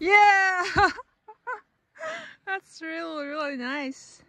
Yeah! That's really, really nice.